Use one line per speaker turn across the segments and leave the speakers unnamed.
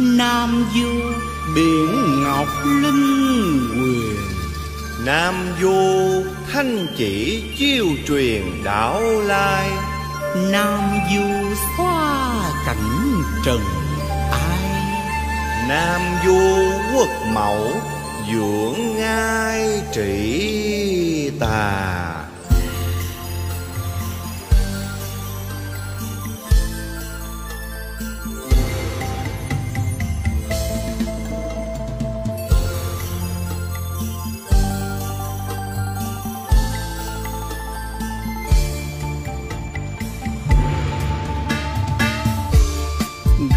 Nam du biển ngọc linh quyền.
Nam du thanh chỉ chiêu truyền đảo lai.
Nam du xoa cảnh trần ai.
Nam du quốc mẫu dưỡng ngai trị tà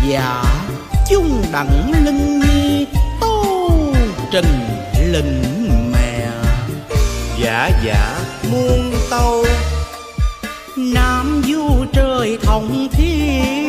giả chung đặng linh nhi tô trình lình mẹ
giả giả muôn tâu,
Nam du trời thông thiên.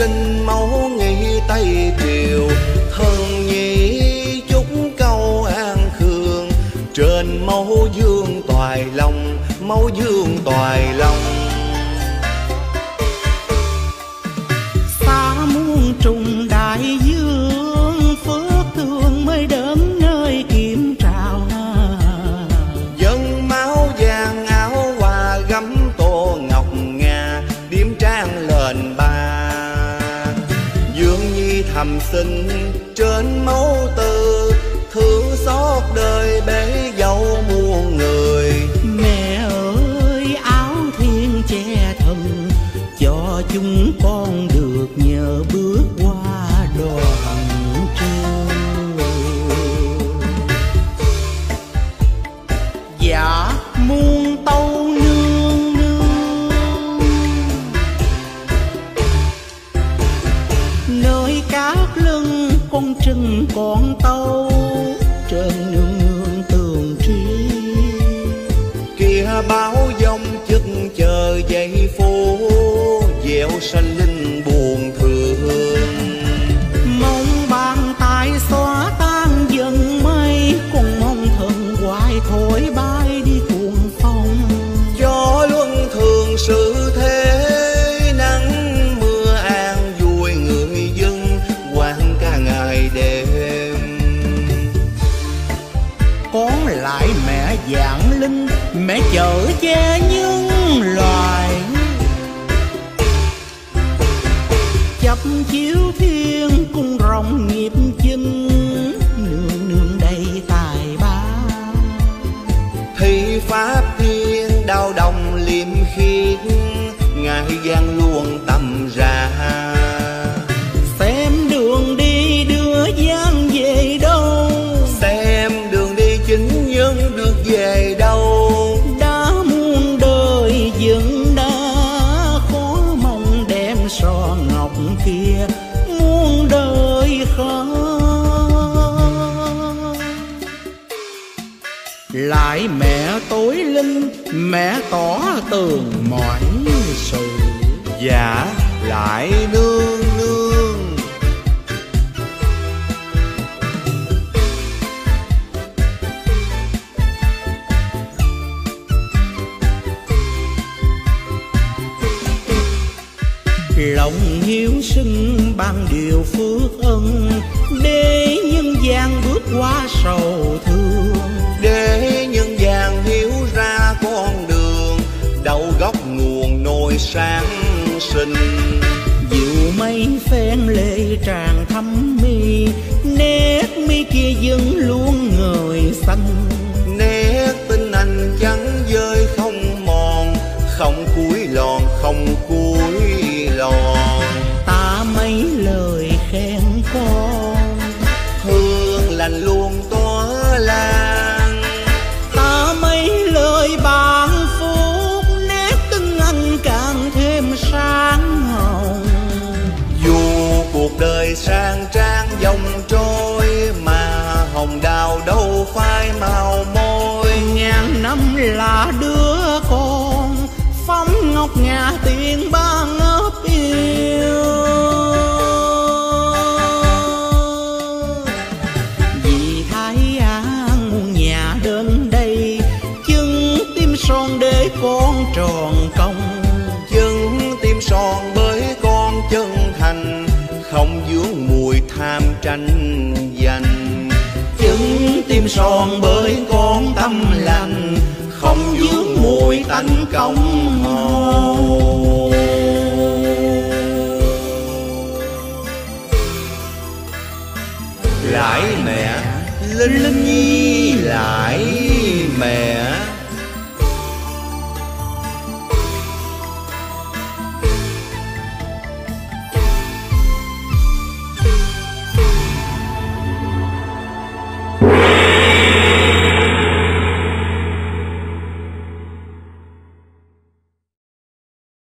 Lễ trình mẫu nghị Tây Triều Thần nhị chúc câu an khương. Trên máu dương toài lòng, máu dương toài lòng. Sinh trên máu
tươi. Chân con tâu trên nương nương tường tri
kia báo dông chức chờ dậy phố, dẻo xanh linh buồn thương.
Mong bàn tay xóa tan dần mây, cùng mong thần hoài thổi bay. Linh mẹ chở che những loài. Chấp chiếu thiên cung rồng nghiệp chinh, nương nương đây tài ba.
Thì pháp thiên đau đồng liêm khiết, ngài gian
lại mẹ tối linh, mẹ tỏ tường mọi sự
dạ lại nương nương.
Lòng hiếu sinh ban điều phước ân, để nhân gian bước qua sầu thương
để nhân gian hiếu ra con đường đầu góc nguồn nôi sáng sinh.
Dịu mây phen lệ tràn thắm mi Nét mi kia vẫn luôn ngời xanh.
Nét tình anh trắng rơi không mòn không cuối lòn không cuối lòn.
Ta mấy lời khen con.
Hương lành luôn tỏa lan sang trang dòng trôi, mà hồng đào đâu phai màu môi.
Ngàn năm là đứa con, phóng ngọc ngà tiền ba ngớp yêu.
Vì thái an nhà đến đây
chân tim son để con
tròn công son bởi con tâm lành, không dướng mùi tánh công hồ
lại mẹ linh nhi lại mẹ.